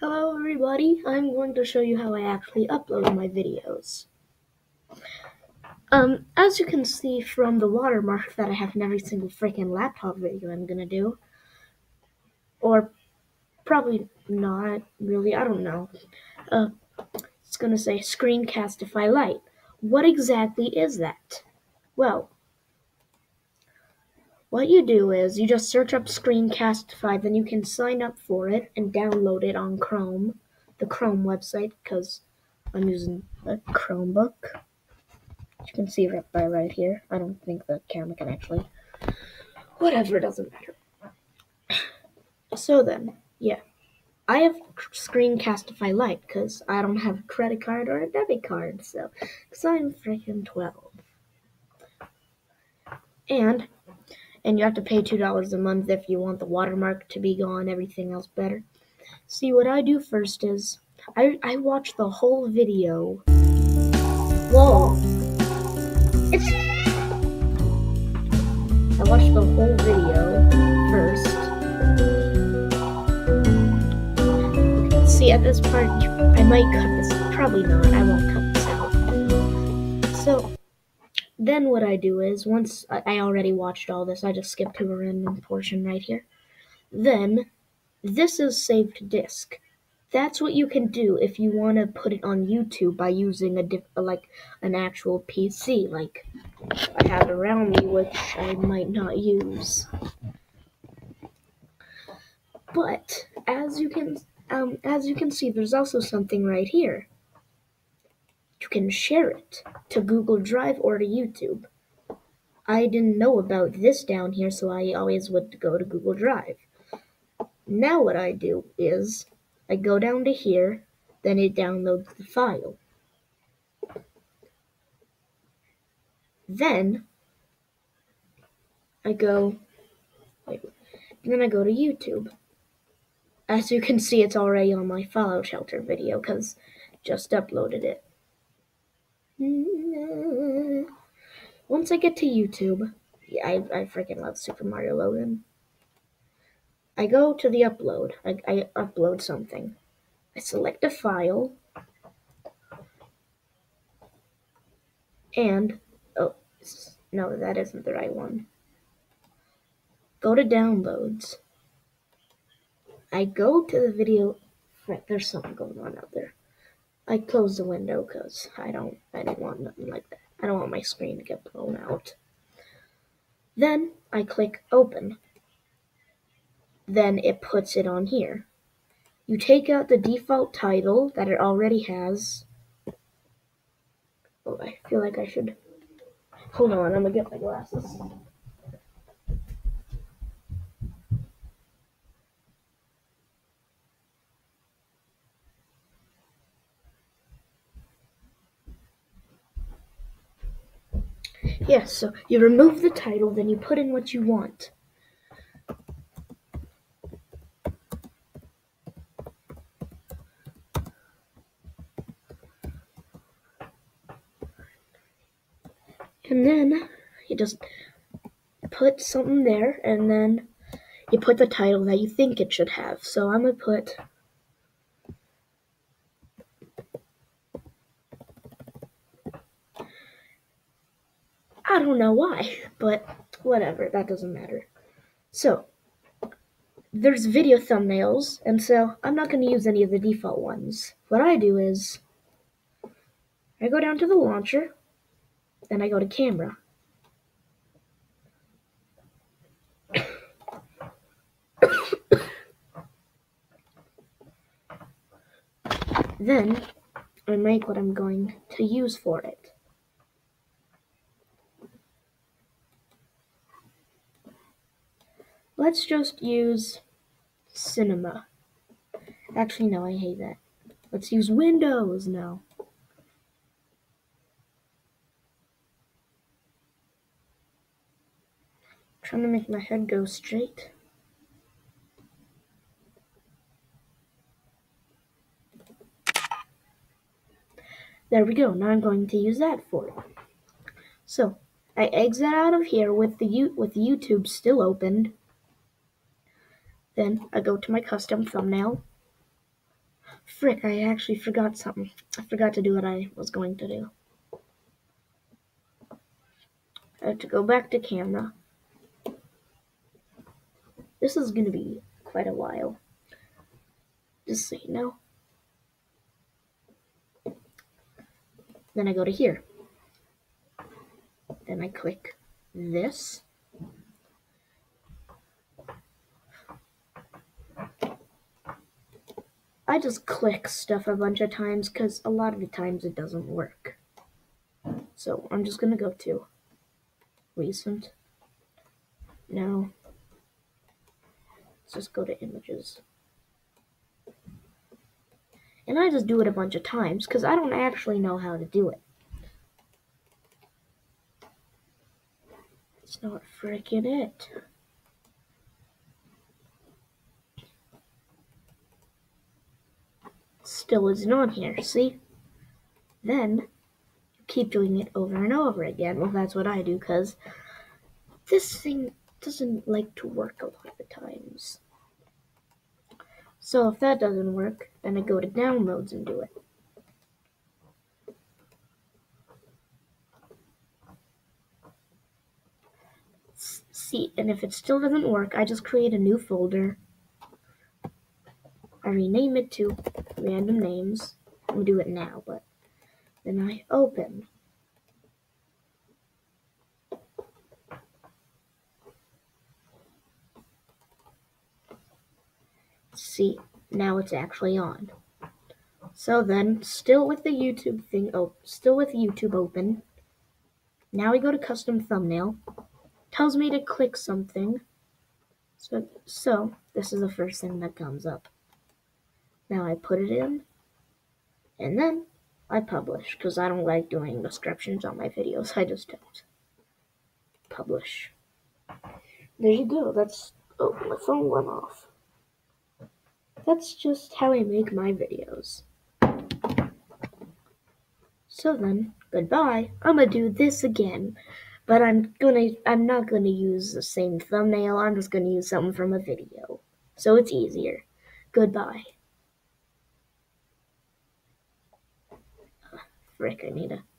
Hello everybody, I'm going to show you how I actually upload my videos. Um, as you can see from the watermark that I have in every single freaking laptop video I'm gonna do, or probably not really, I don't know. Uh, it's gonna say Screencastify Lite. What exactly is that? Well, what you do is you just search up Screencastify, then you can sign up for it and download it on Chrome, the Chrome website, because I'm using a Chromebook. You can see right by right here. I don't think the camera can actually. Whatever, doesn't matter. So then, yeah. I have Screencastify Lite because I don't have a credit card or a debit card, so because I'm freaking 12. And and you have to pay two dollars a month if you want the watermark to be gone, everything else better. See what I do first is I I watch the whole video. Whoa. It's I watched the whole video first. See at this part I might cut this probably not, I won't cut then what I do is once I already watched all this, I just skip to a random portion right here. Then this is saved disk. That's what you can do if you want to put it on YouTube by using a diff, like an actual PC, like I have around me, which I might not use. But as you can, um, as you can see, there's also something right here. You can share it to Google Drive or to YouTube. I didn't know about this down here, so I always would go to Google Drive. Now what I do is I go down to here, then it downloads the file. Then I go, wait, then I go to YouTube. As you can see, it's already on my Fallout Shelter video because just uploaded it. Mm-hmm. Once I get to YouTube, yeah, I, I freaking love Super Mario Logan. I go to the upload. I, I upload something. I select a file. And, oh, no, that isn't the right one. Go to downloads. I go to the video. Right, there's something going on out there. I close the window because I don't, I don't want nothing like that. I don't want my screen to get blown out. Then I click open then it puts it on here. You take out the default title that it already has. Oh, I feel like I should. Hold on, I'm gonna get my glasses. Yeah, so you remove the title, then you put in what you want. and then you just put something there and then you put the title that you think it should have. So I'm going to put I don't know why, but whatever, that doesn't matter. So, there's video thumbnails, and so I'm not going to use any of the default ones. What I do is I go down to the launcher, then I go to camera. then I make what I'm going to use for it. Let's just use Cinema. Actually, no, I hate that. Let's use Windows now. Trying to make my head go straight. There we go. Now I'm going to use that for it. So I exit out of here with the with YouTube still opened. Then I go to my custom thumbnail. Frick, I actually forgot something. I forgot to do what I was going to do. I have to go back to camera. This is going to be quite a while. Just so you know. Then I go to here. Then I click this. I just click stuff a bunch of times because a lot of the times it doesn't work. So I'm just going to go to recent. No. Let's just go to images. And I just do it a bunch of times because I don't actually know how to do it. It's not freaking it. Still isn't on here, see? Then you keep doing it over and over again. Well, that's what I do because this thing doesn't like to work a lot of times. So if that doesn't work, then I go to downloads and do it. See, and if it still doesn't work, I just create a new folder. I rename it to random names. I'm do it now, but then I open. See, now it's actually on. So then, still with the YouTube thing, oh, still with YouTube open. Now we go to custom thumbnail. Tells me to click something. So, so this is the first thing that comes up. Now I put it in, and then I publish because I don't like doing descriptions on my videos. I just don't. Publish. There you go. That's oh, my phone went off. That's just how I make my videos. So then, goodbye. I'm gonna do this again, but I'm gonna I'm not gonna use the same thumbnail. I'm just gonna use something from a video. So it's easier. Goodbye. Need to